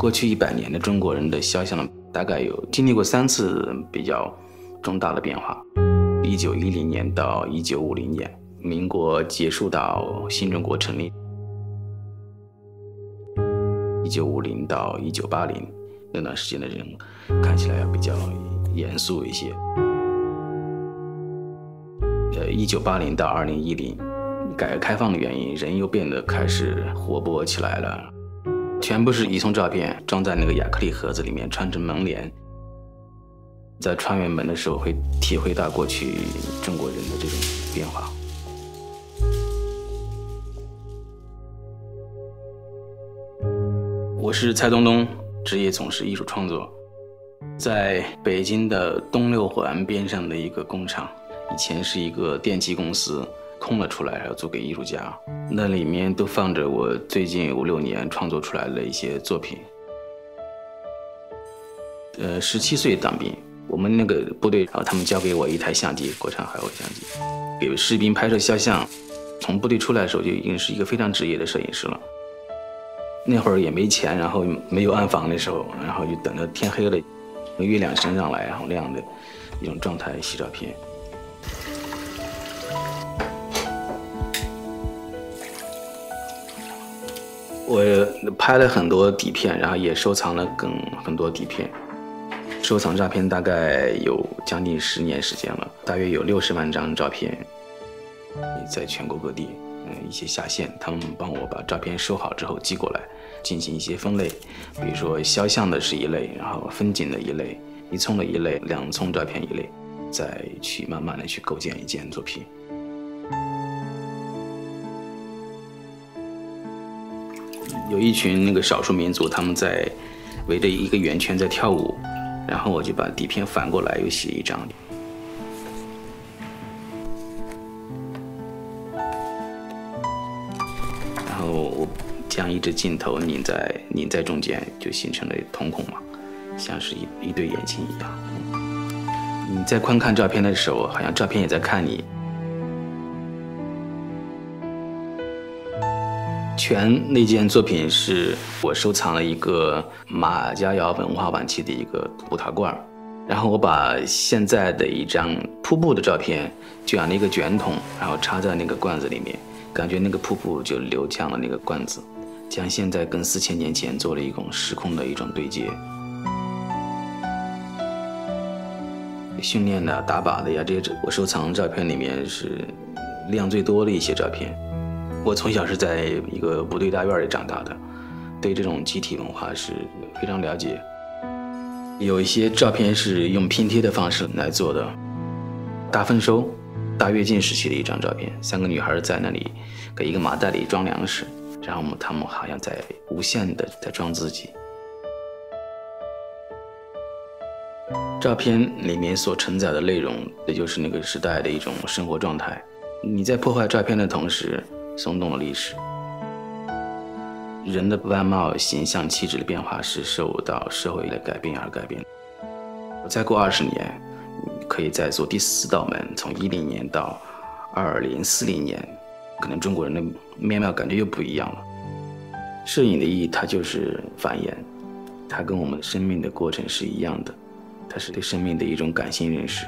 过去一百年的中国人的肖像，大概有经历过三次比较重大的变化：一九一零年到一九五零年，民国结束到新中国成立；一九五零到一九八零那段时间的人看起来要比较严肃一些。呃，一九八零到二零一零，改革开放的原因，人又变得开始活泼起来了。全部是一丛照片，装在那个亚克力盒子里面，穿成门帘。在穿越门的时候，会体会到过去中国人的这种变化。我是蔡东东，职业从事艺术创作，在北京的东六环边上的一个工厂，以前是一个电器公司。空了出来，然后租给艺术家。那里面都放着我最近五六年创作出来的一些作品。呃，十七岁当兵，我们那个部队，然后他们交给我一台相机，国产海鸥相机，给士兵拍摄肖像。从部队出来的时候就已经是一个非常职业的摄影师了。那会儿也没钱，然后没有暗房的时候，然后就等着天黑了，月亮升上来，然后那样的一种状态洗照片。我拍了很多底片，然后也收藏了更很多底片。收藏照片大概有将近十年时间了，大约有六十万张照片，你在全国各地，嗯，一些下线，他们帮我把照片收好之后寄过来，进行一些分类，比如说肖像的是一类，然后风景的一类，一寸的一类，两寸照片一类，再去慢慢的去构建一件作品。有一群那个少数民族，他们在围着一个圆圈在跳舞，然后我就把底片反过来又写一张，然后我将一只镜头拧在拧在中间，就形成了瞳孔嘛，像是一一对眼睛一样。你在观看照片的时候，好像照片也在看你。全那件作品是我收藏了一个马家窑文化晚期的一个葡萄罐然后我把现在的一张瀑布的照片卷了一个卷筒，然后插在那个罐子里面，感觉那个瀑布就流向了那个罐子，将现在跟四千年前做了一种时空的一种对接。训练的、打靶的呀，这些我收藏照片里面是量最多的一些照片。我从小是在一个部队大院里长大的，对这种集体文化是非常了解。有一些照片是用拼贴的方式来做的。大丰收，大跃进时期的一张照片，三个女孩在那里给一个麻袋里装粮食，然后她们好像在无限的在装自己。照片里面所承载的内容，也就是那个时代的一种生活状态。你在破坏照片的同时。松动了历史，人的外貌、形象、气质的变化是受到社会的改变而改变。再过二十年，可以再做第四道门，从一零年到二零四零年，可能中国人的面貌感觉又不一样了。摄影的意义，它就是繁衍，它跟我们生命的过程是一样的，它是对生命的一种感性认识。